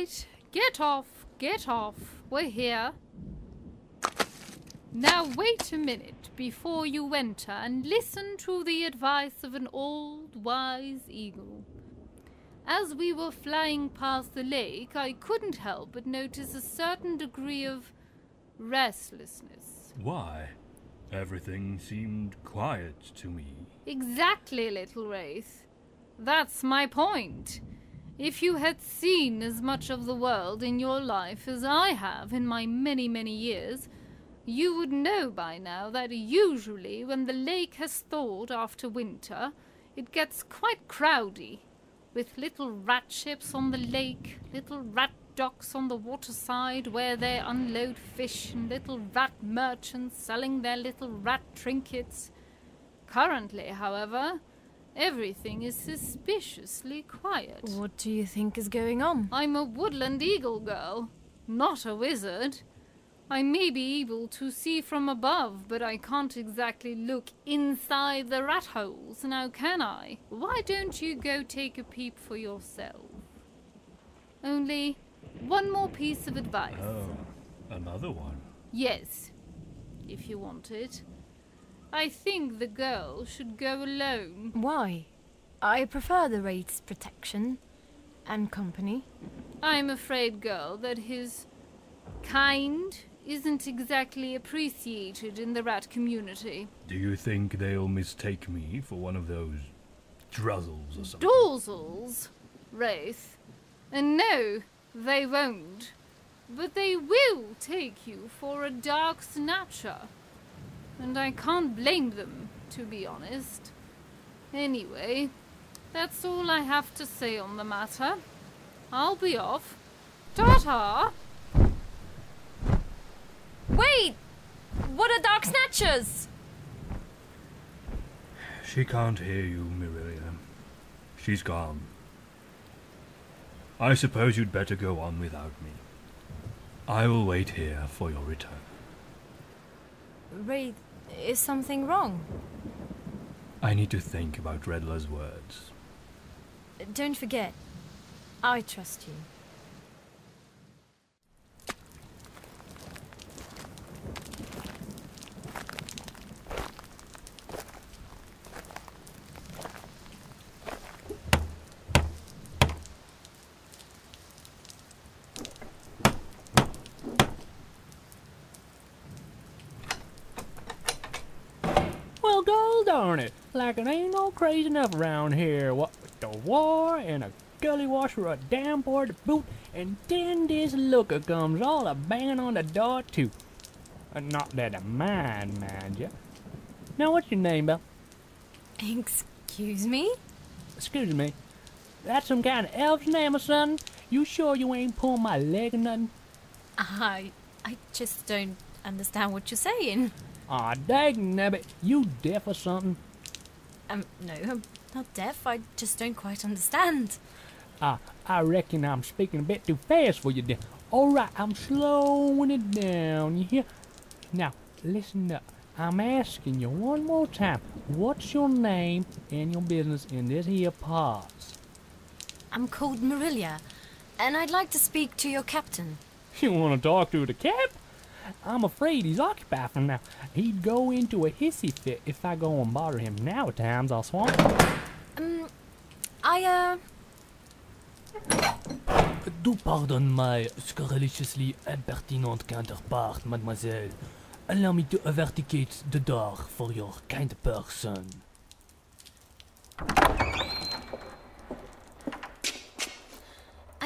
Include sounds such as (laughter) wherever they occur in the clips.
right, get off, get off. We're here. Now wait a minute before you enter and listen to the advice of an old wise eagle. As we were flying past the lake, I couldn't help but notice a certain degree of restlessness. Why? Everything seemed quiet to me. Exactly, little Wraith. That's my point. If you had seen as much of the world in your life as I have in my many, many years, you would know by now that usually when the lake has thawed after winter, it gets quite crowdy, with little rat ships on the lake, little rat docks on the waterside where they unload fish, and little rat merchants selling their little rat trinkets. Currently, however, everything is suspiciously quiet. What do you think is going on? I'm a woodland eagle girl, not a wizard. I may be able to see from above, but I can't exactly look inside the rat holes, now can I? Why don't you go take a peep for yourself? Only one more piece of advice. Oh, another one. Yes, if you want it. I think the girl should go alone. Why? I prefer the Wraith's protection and company. I'm afraid, girl, that his kind isn't exactly appreciated in the rat community. Do you think they'll mistake me for one of those druzzles or something? Dorzels, Wraith. And no, they won't. But they will take you for a dark snatcher. And I can't blame them, to be honest. Anyway, that's all I have to say on the matter. I'll be off. Ta-ta! Wait! What are Dark Snatchers? She can't hear you, Miriam. She's gone. I suppose you'd better go on without me. I will wait here for your return. Wraith, is something wrong? I need to think about Redler's words. Don't forget, I trust you. Well, gold darn it. Like it ain't no crazy enough around here. What with the war and a gully washer, a damn board to boot, and then this looker comes all a banging on the door too. Uh, not that I mind, mind ya. Now, what's your name, Belle? Excuse me? Excuse me. That's some kind of elf's name or something? You sure you ain't pulling my leg or nothing? I. I just don't understand what you're saying. Aw, dang nabbit, you deaf or something? Um, no, I'm not deaf. I just don't quite understand. Ah, I reckon I'm speaking a bit too fast for you then. Alright, I'm slowing it down, you hear? Now, listen up. I'm asking you one more time. What's your name and your business in this here parts? I'm called Marilla, and I'd like to speak to your captain. You want to talk to the cap? I'm afraid he's occupied for now. He'd go into a hissy fit if I go and bother him now at times, I'll swan. Um, I, uh, Do pardon my scurrilously impertinent counterpart, mademoiselle. Allow me to verticate the door for your kind person.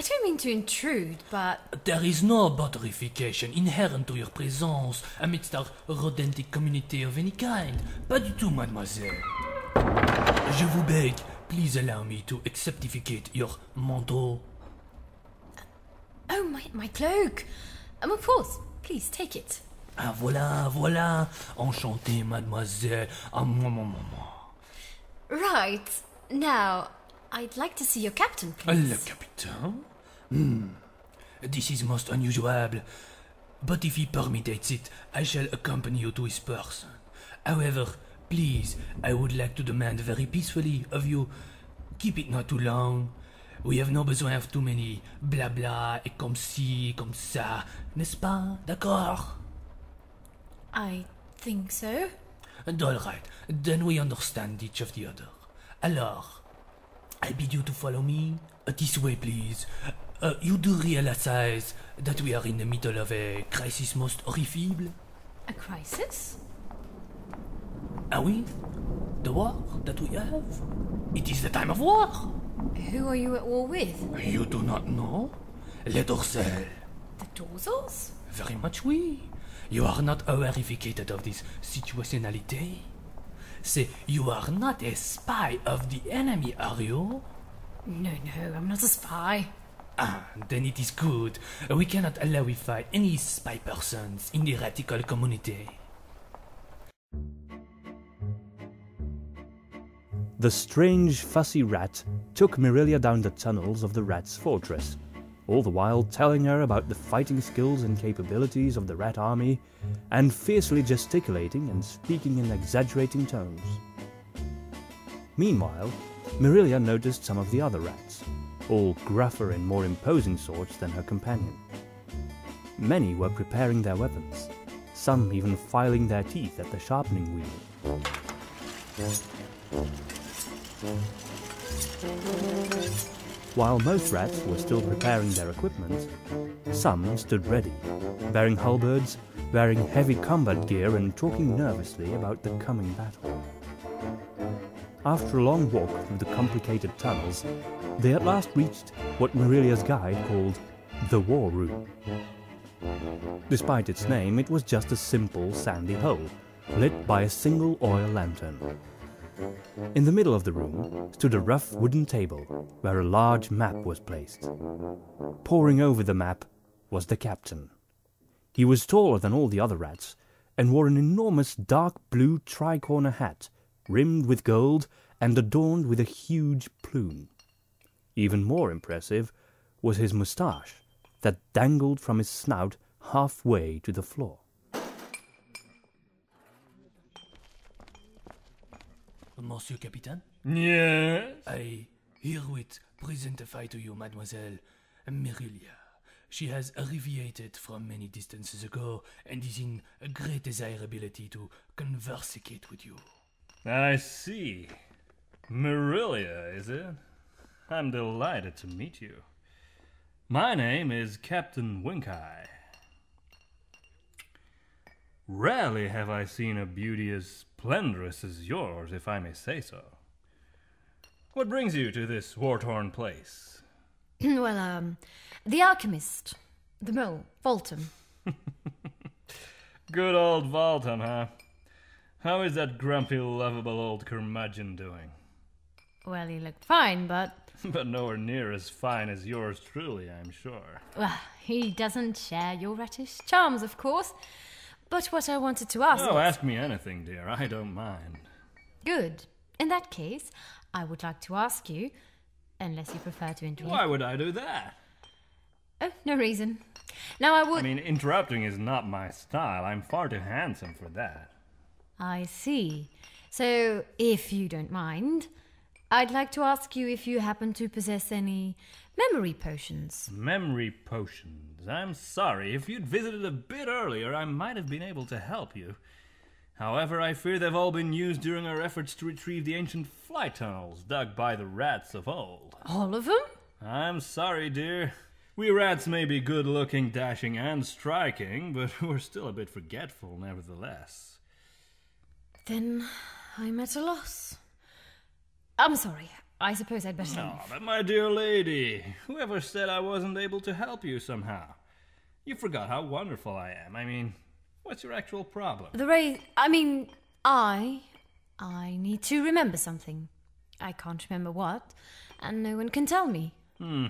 Don't mean to intrude, but There is no butterification inherent to your presence amidst our rodentic community of any kind. Pas du tout, mademoiselle. Je vous beg, please allow me to acceptificate your manteau. oh, my, my cloak. Um, of course. Please take it. Ah, voilà, voilà. Enchanté, mademoiselle. Ah, moi, moi, moi, moi. Right. Now, I'd like to see your captain, please. Le capitaine? Hmm. This is most unusual. But if he permits it, I shall accompany you to his person. However, please, I would like to demand very peacefully of you, keep it not too long. We have no besoin of too many blabla et comme ci, comme ça, n'est-ce pas? D'accord? I think so. And all right, then we understand each of the other. Alors, I bid you to follow me. This way, please. Uh, you do realize that we are in the middle of a crisis most horrible? A crisis? Are we? The war that we have? It is the time of war. Who are you at war with? You do not know? Les Dorsel. The Dorzels? Very much we. You are not verified of this situationality. Say, you are not a spy of the enemy, are you? No, no, I'm not a spy. Ah, then it is good. We cannot allowify any spy persons in the radical community. The strange, fussy rat took Mirilia down the tunnels of the rat's fortress, all the while telling her about the fighting skills and capabilities of the rat army, and fiercely gesticulating and speaking in exaggerating tones. Meanwhile, Mirilia noticed some of the other rats, all gruffer and more imposing sorts than her companion. Many were preparing their weapons, some even filing their teeth at the sharpening wheel. While most rats were still preparing their equipment, some stood ready, bearing halberds, wearing heavy combat gear, and talking nervously about the coming battle. After a long walk through the complicated tunnels, they at last reached what Marilia's guide called the War Room. Despite its name, it was just a simple sandy hole, lit by a single oil lantern. In the middle of the room stood a rough wooden table where a large map was placed. Poring over the map was the captain. He was taller than all the other rats and wore an enormous dark blue tricorner hat, rimmed with gold and adorned with a huge plume. Even more impressive was his moustache that dangled from his snout halfway to the floor. Monsieur Capitaine, Yes? I herewith presentify to you Mademoiselle Merilia. She has arrivated from many distances ago and is in a great desirability to conversate with you. I see. Marilia, is it? I'm delighted to meet you. My name is Captain Winkeye. Rarely have I seen a beauty as splendorous as yours, if I may say so. What brings you to this war torn place? (clears throat) well, um, the alchemist, the mole, Voltom. (laughs) Good old Voltom, huh? How is that grumpy, lovable old curmudgeon doing? Well, he looked fine, but (laughs) but nowhere near as fine as yours truly, I'm sure. well, he doesn't share your rattish charms, of course. But what I wanted to ask. Oh, ask me anything, dear. I don't mind. Good. In that case, I would like to ask you, unless you prefer to interrupt. Why would I do that? Oh, no reason. Now I would. I mean, interrupting is not my style. I'm far too handsome for that. I see. So, if you don't mind, I'd like to ask you if you happen to possess any memory potions. Memory potions. I'm sorry. If you'd visited a bit earlier, I might have been able to help you. However, I fear they've all been used during our efforts to retrieve the ancient flight tunnels dug by the rats of old. All of them? I'm sorry, dear. We rats may be good looking, dashing, and striking, but (laughs) we're still a bit forgetful, nevertheless. Then I'm at a loss. I'm sorry. I suppose I'd better. Oh, but my dear lady, whoever said I wasn't able to help you somehow? You forgot how wonderful I am. I mean, what's your actual problem? The ray. I mean, I. I need to remember something. I can't remember what, and no one can tell me. Hmm.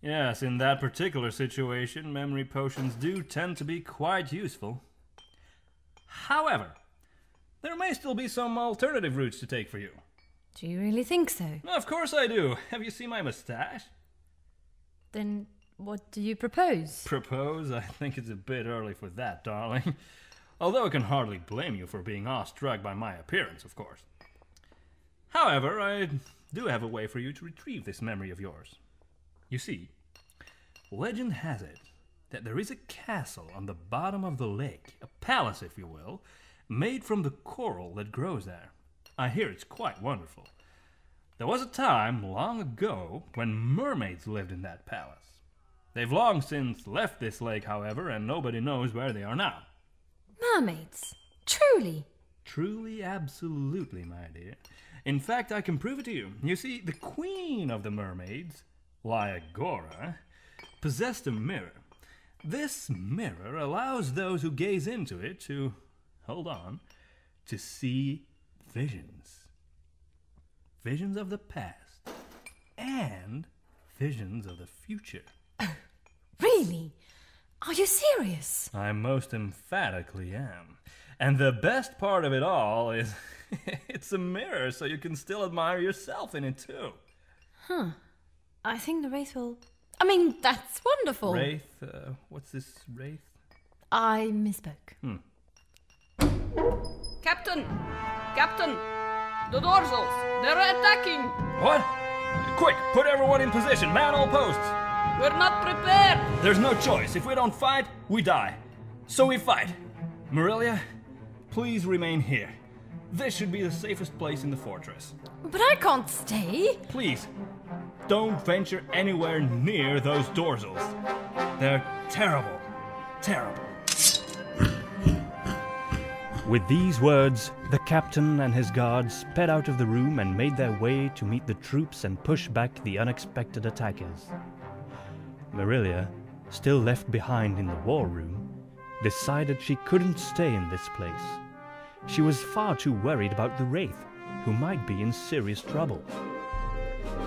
Yes, in that particular situation, memory potions do tend to be quite useful. However, there may still be some alternative routes to take for you. Do you really think so? Of course I do. Have you seen my mustache? Then what do you propose? Propose? I think it's a bit early for that, darling. Although I can hardly blame you for being awestruck by my appearance, of course. However, I do have a way for you to retrieve this memory of yours. You see, legend has it that there is a castle on the bottom of the lake, a palace, if you will, made from the coral that grows there. I hear it's quite wonderful. There was a time long ago when mermaids lived in that palace. They've long since left this lake, however, and nobody knows where they are now. Mermaids. Truly. Truly, absolutely, my dear. In fact, I can prove it to you. You see, the queen of the mermaids, Lyagora, possessed a mirror. This mirror allows those who gaze into it to, hold on, to see visions. Visions of the past and visions of the future. (coughs) Really? Are you serious? I most emphatically am. And the best part of it all is (laughs) it's a mirror, so you can still admire yourself in it too. Huh. I think the Wraith will. I mean, that's wonderful. Wraith, uh, what's this Wraith? I misspoke. Captain! Captain! The dorsals! They're attacking! What? Quick, put everyone in position, man all posts. We're not prepared! There's no choice. If we don't fight, we die. So we fight. Marilia, please remain here. This should be the safest place in the fortress. But I can't stay. Please, don't venture anywhere near those dorsals. They're terrible. Terrible. With these words, the captain and his guards sped out of the room and made their way to meet the troops and push back the unexpected attackers. Marilia, still left behind in the war room, decided she couldn't stay in this place. She was far too worried about the Wraith, who might be in serious trouble.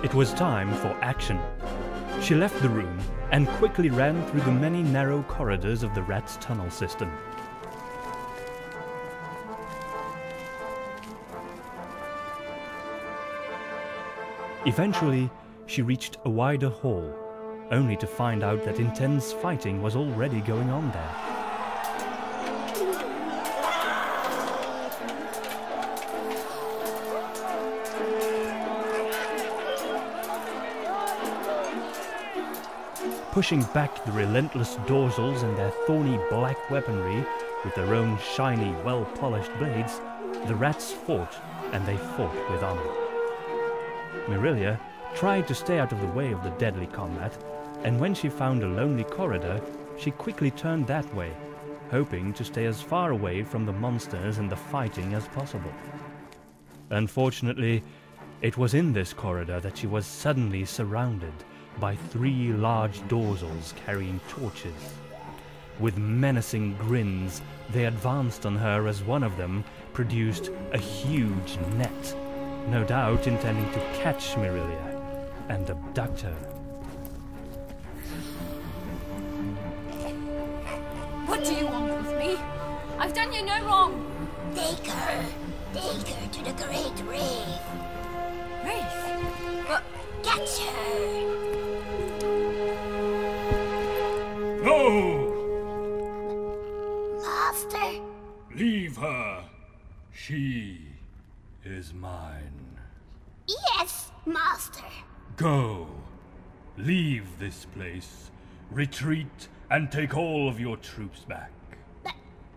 It was time for action. She left the room and quickly ran through the many narrow corridors of the rat's tunnel system. Eventually, she reached a wider hall, only to find out that intense fighting was already going on there. Pushing back the relentless dorsals and their thorny black weaponry with their own shiny, well polished blades, the rats fought, and they fought with honor. Mirilia tried to stay out of the way of the deadly combat, and when she found a lonely corridor, she quickly turned that way, hoping to stay as far away from the monsters and the fighting as possible. Unfortunately, it was in this corridor that she was suddenly surrounded by three large dorsals carrying torches. With menacing grins, they advanced on her as one of them produced a huge net, no doubt intending to catch Mirilia and abduct her. What do you want with me? I've done you no wrong. Take her. Take her to the Great Wraith. Wraith. But catch her. No! Master. Leave her! She is mine. Yes, Master. Go. Leave this place. Retreat and take all of your troops back. But,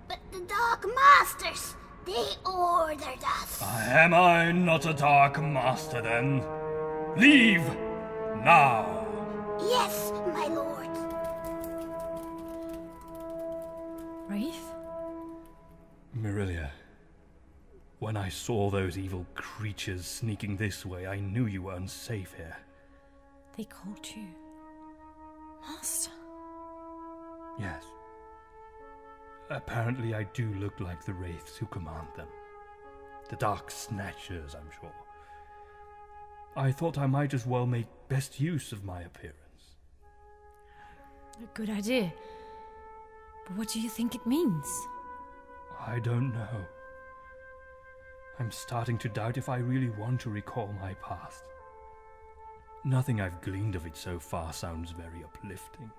but the Dark Masters, they ordered us. Am I not a Dark Master then? Leave! Now! Yes, my lord. Wraith? Mirilia, when I saw those evil creatures sneaking this way, I knew you were unsafe here. They called you. Master. Yes. Apparently, I do look like the wraiths who command them. The Dark Snatchers, I'm sure. I thought I might as well make best use of my appearance. A good idea. But what do you think it means? I don't know. I'm starting to doubt if I really want to recall my past. Nothing I've gleaned of it so far sounds very uplifting.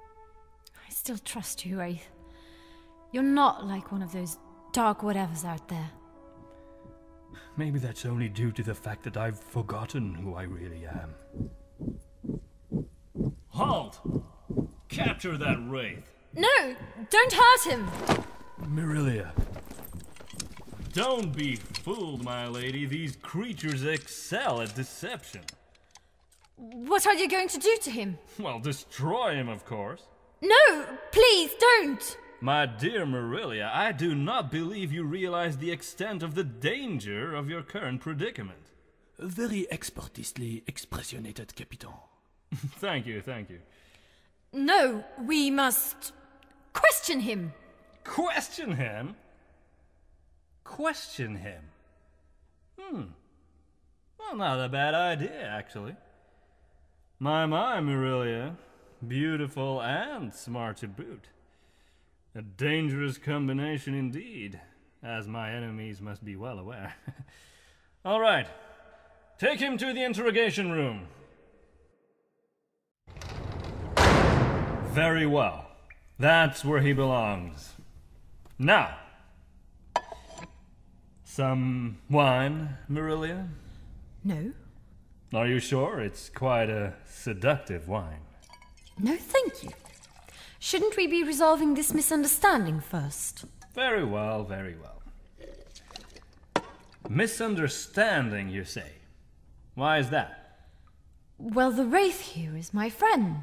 I still trust you, Wraith. You're not like one of those dark whatevers out there. Maybe that's only due to the fact that I've forgotten who I really am. Halt! Capture that wraith! No, don't hurt him. Mirilia. Don't be fooled, my lady. These creatures excel at deception. What are you going to do to him? Well, destroy him, of course. No, please don't. My dear Marilia, I do not believe you realize the extent of the danger of your current predicament. Very expertistly expressionated, Capitan. (laughs) thank you, thank you. No, we must question him. Question him? Question him? Hmm. Well, not a bad idea, actually. My, my, Marilia. Beautiful and smart to boot. A dangerous combination indeed, as my enemies must be well aware. (laughs) All right, take him to the interrogation room. Very well. That's where he belongs. Now, some wine, Marilia? No, Are you sure? It's quite a seductive wine. no, thank you. Shouldn't we be resolving this misunderstanding first? Very well, very well. Misunderstanding, you say? Why is that? Well, the Wraith here is my friend.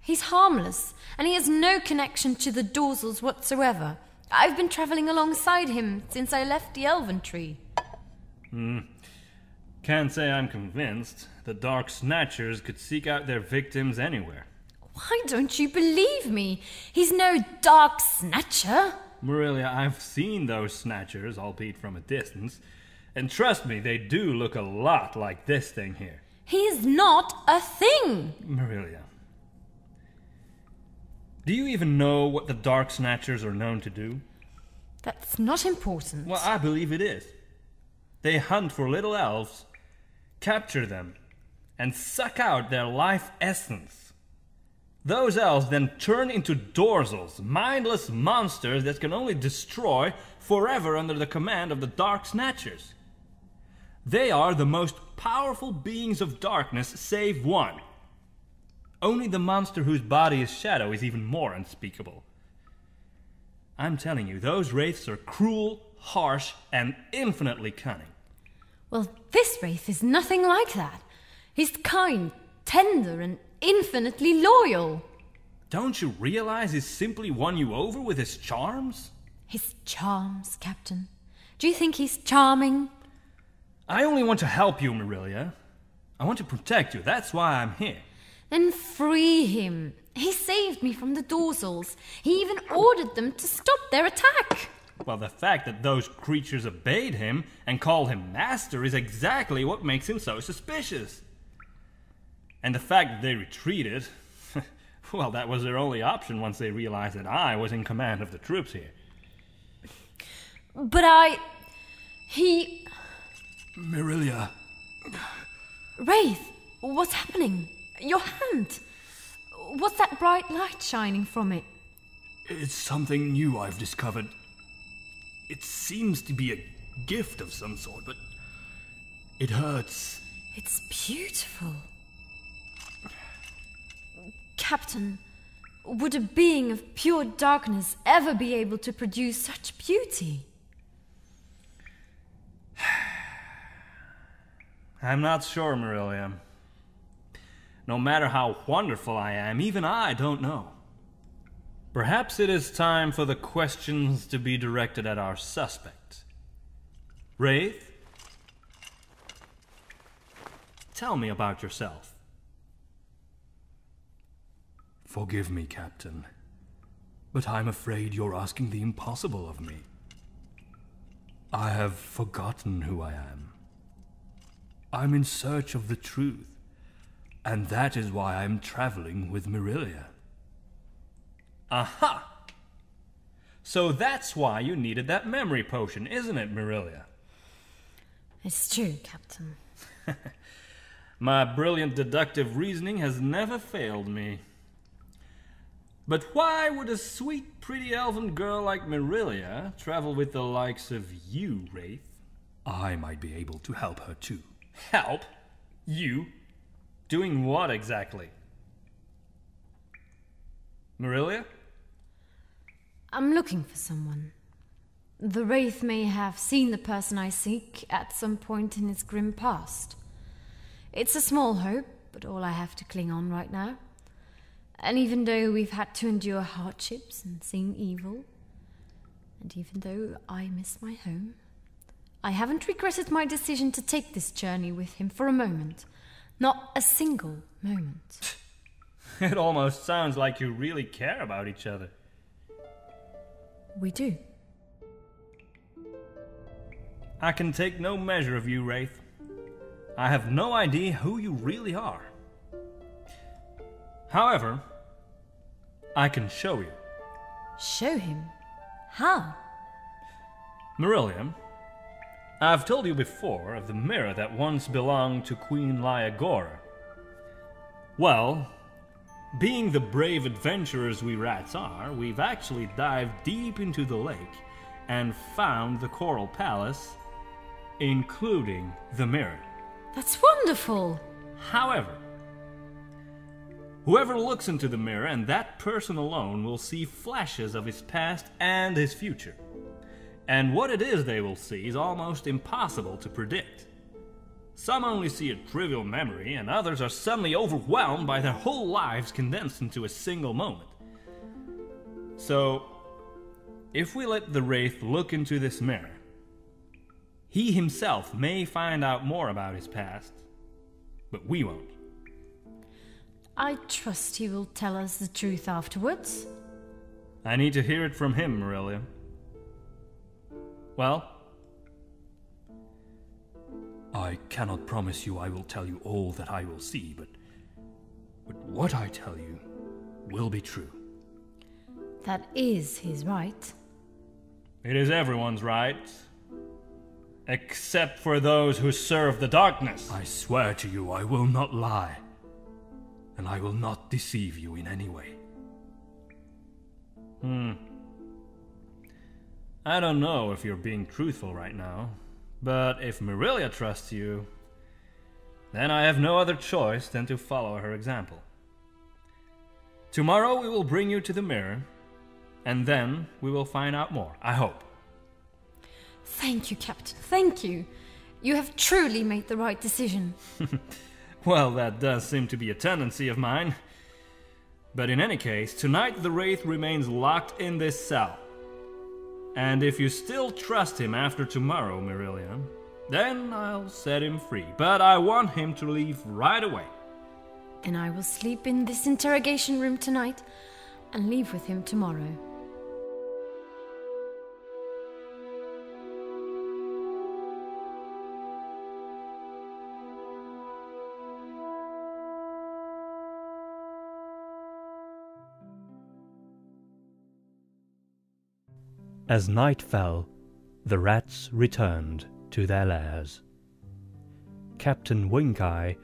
He's harmless, and he has no connection to the Dorsals whatsoever. I've been traveling alongside him since I left the Elven Tree. Hmm. Can't say I'm convinced. The Dark Snatchers could seek out their victims anywhere. Why don't you believe me? He's no Dark Snatcher. Marilia, I've seen those Snatchers, albeit from a distance, and trust me, they do look a lot like this thing here. He is not a thing. Marilia. Do you even know what the Dark Snatchers are known to do? That's not important. Well, I believe it is. They hunt for little elves, capture them, and suck out their life essence. Those elves then turn into dorsals, mindless monsters that can only destroy forever under the command of the Dark Snatchers. They are the most powerful beings of darkness, save one. Only the monster whose body is shadow is even more unspeakable. I'm telling you, those wraiths are cruel, harsh, and infinitely cunning. Well, this Wraith is nothing like that. He's kind, tender, and infinitely loyal. Don't you realize he's simply won you over with his charms? His charms, Captain. Do you think he's charming? I only want to help you, Marilia. I want to protect you. That's why I'm here. Then free him. He saved me from the Dorsals. He even ordered them to stop their attack. Well, the fact that those creatures obeyed him and called him master is exactly what makes him so suspicious. And the fact that they retreated, (laughs) well, that was their only option once they realized that I was in command of the troops here. But I. He. Mirilia, Wraith, what's happening? Your hand. What's that bright light shining from it? it's something new I've discovered. It seems to be a gift of some sort, but it hurts. It's beautiful. Captain, would a being of pure darkness ever be able to produce such beauty? (sighs) I'm not sure, Marilia. No matter how wonderful I am, even I don't know. Perhaps it is time for the questions to be directed at our suspect. Wraith? Tell me about yourself. Forgive me, Captain, but I'm afraid you're asking the impossible of me. I have forgotten who I am. I'm in search of the truth, and that is why I'm traveling with Mirilia. Aha! So that's why you needed that memory potion, isn't it, Marilia? It's true, Captain. (laughs) My brilliant deductive reasoning has never failed me. But why would a sweet, pretty elven girl like Marilia travel with the likes of you, Wraith? I might be able to help her too. Help? You? Doing what exactly? Marilia? I'm looking for someone. The Wraith may have seen the person I seek at some point in his grim past. It's a small hope, but all I have to cling on right now. And even though we've had to endure hardships and seen evil, and even though I miss my home, I haven't regretted my decision to take this journey with him for a moment. Not a single moment. (laughs) It almost sounds like you really care about each other. We do. I can take no measure of you, Wraith. I have no idea who you really are. However, I can show you. Show him? How? Marillion, I've told you before of the mirror that once belonged to Queen Lyagora. Well, being the brave adventurers we rats are, we've actually dived deep into the lake and found the Coral Palace, including the mirror. That's wonderful! However, whoever looks into the mirror and that person alone will see flashes of his past and his future. And what it is they will see is almost impossible to predict. Some only see a trivial memory, and others are suddenly overwhelmed by their whole lives condensed into a single moment. So, if we let the Wraith look into this mirror, he himself may find out more about his past, but we won't. I trust he will tell us the truth afterwards. I need to hear it from him, Marilia. Well? I cannot promise you I will tell you all that I will see, but, but what I tell you will be true. That is his right. It is everyone's right, except for those who serve the darkness. I swear to you, I will not lie, and I will not deceive you in any way. Hmm. I don't know if you're being truthful right now, but if Marilia trusts you, then I have no other choice than to follow her example. Tomorrow we will bring you to the mirror, and then we will find out more, I hope. Thank you, Captain. Thank you. You have truly made the right decision. (laughs) well, that does seem to be a tendency of mine. But in any case, tonight the Wraith remains locked in this cell. And if you still trust him after tomorrow, Marillion, then I'll set him free. But I want him to leave right away. And I will sleep in this interrogation room tonight and leave with him tomorrow. As night fell, the rats returned to their lairs. Captain Winkeye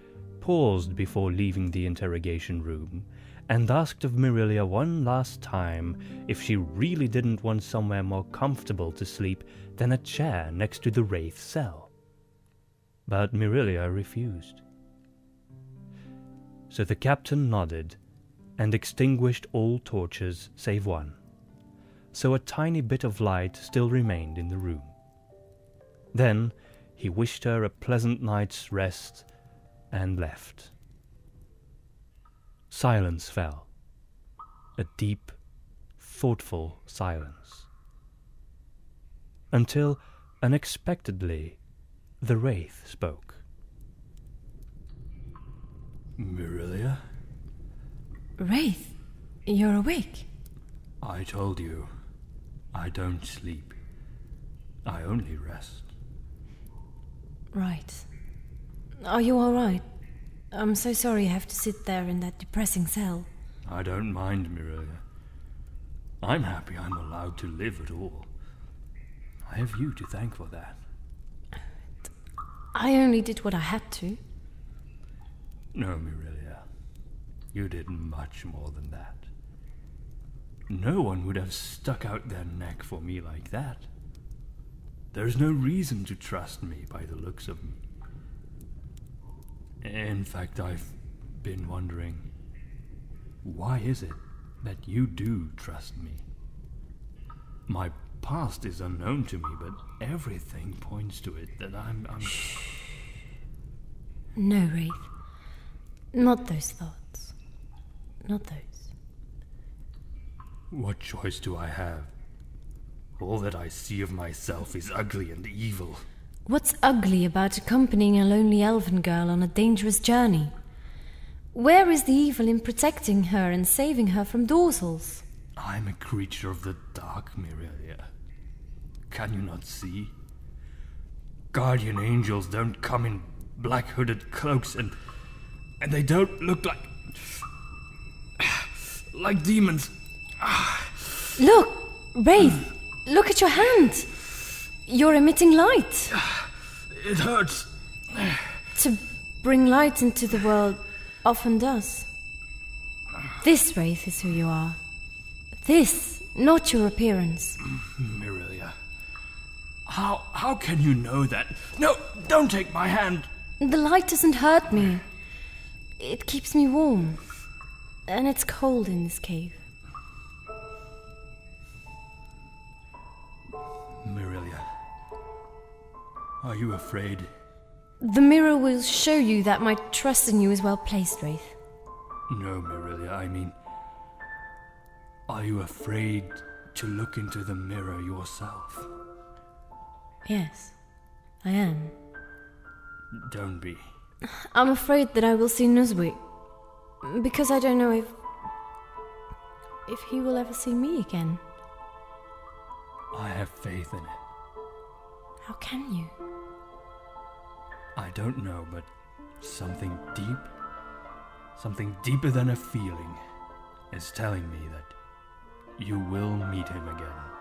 paused before leaving the interrogation room and asked of Mirilia one last time if she really didn't want somewhere more comfortable to sleep than a chair next to the Wraith's cell. But Mirilia refused. So the captain nodded and extinguished all torches save one so a tiny bit of light still remained in the room. Then he wished her a pleasant night's rest and left. Silence fell. A deep, thoughtful silence. Until, unexpectedly, the Wraith spoke. Mirilia? Wraith, you're awake. I told you. I don't sleep. I only rest. Right. Are you alright? I'm so sorry you have to sit there in that depressing cell. I don't mind, Mirilia. I'm happy I'm allowed to live at all. I have you to thank for that. I only did what I had to. No, Mirilia. You did much more than that. No one would have stuck out their neck for me like that. There's no reason to trust me by the looks of me. In fact, I've been wondering why is it that you do trust me? My past is unknown to me, but everything points to it that I'm. I'm No, Wraith. Not those thoughts. Not those. What choice do I have? All that I see of myself is ugly and evil. What's ugly about accompanying a lonely elven girl on a dangerous journey? Where is the evil in protecting her and saving her from dorsals? I'm a creature of the dark, Mirelia. Can you not see? Guardian angels don't come in black hooded cloaks and and they don't look like (sighs) like demons. (sighs) Look! Wraith! Look at your hand! You're emitting light! (sighs) It hurts. (sighs) To bring light into the world often does. This Wraith is who you are. This, not your appearance. Mm-hmm, Mirelia. How how can you know that? No, don't take my hand. The light doesn't hurt me. It keeps me warm. And it's cold in this cave. Are you afraid? The mirror will show you that my trust in you is well placed, Wraith. No, Mirelia, I mean Are you afraid to look into the mirror yourself? Yes, I am. Don't be. I'm afraid that I will see Nuzwi. Because I don't know if. if he will ever see me again. I have faith in it. How can you? I don't know, but something deep, something deeper than a feeling, is telling me that you will meet him again.